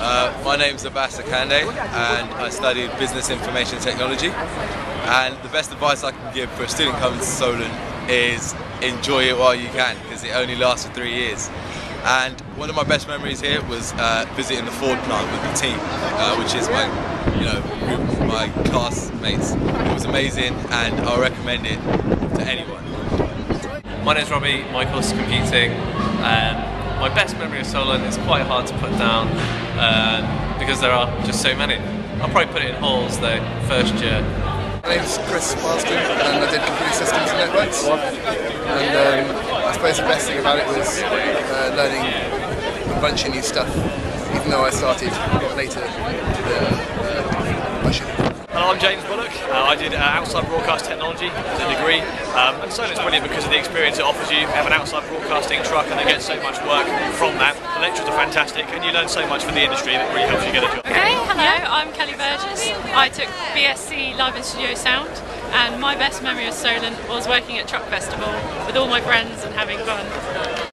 Uh, my name's Abbas Akande and I studied Business Information Technology and the best advice I can give for a student coming to Solent is enjoy it while you can because it only lasts for three years. And one of my best memories here was uh, visiting the Ford plant with the team, uh, which is my, you know, group, my classmates. It was amazing and I recommend it to anyone. My name's Robbie, my course is computing. Um, my best memory of Solent is quite hard to put down um, because there are just so many. I'll probably put it in halls though, first year. My name's Chris Marsden and I did computer systems and networks. And um, I suppose the best thing about it was uh, learning a bunch of new stuff, even though I started later uh, I'm James Bullock. Uh, I did uh, outside broadcast technology as a degree, um, and Solent's brilliant because of the experience it offers you. You have an outside broadcasting truck, and they get so much work from that. The lectures are fantastic, and you learn so much from the industry that really helps you get a job. Okay, hello, I'm Kelly Burgess. I took BSc Live and Studio Sound, and my best memory of Solent was working at Truck Festival with all my friends and having fun.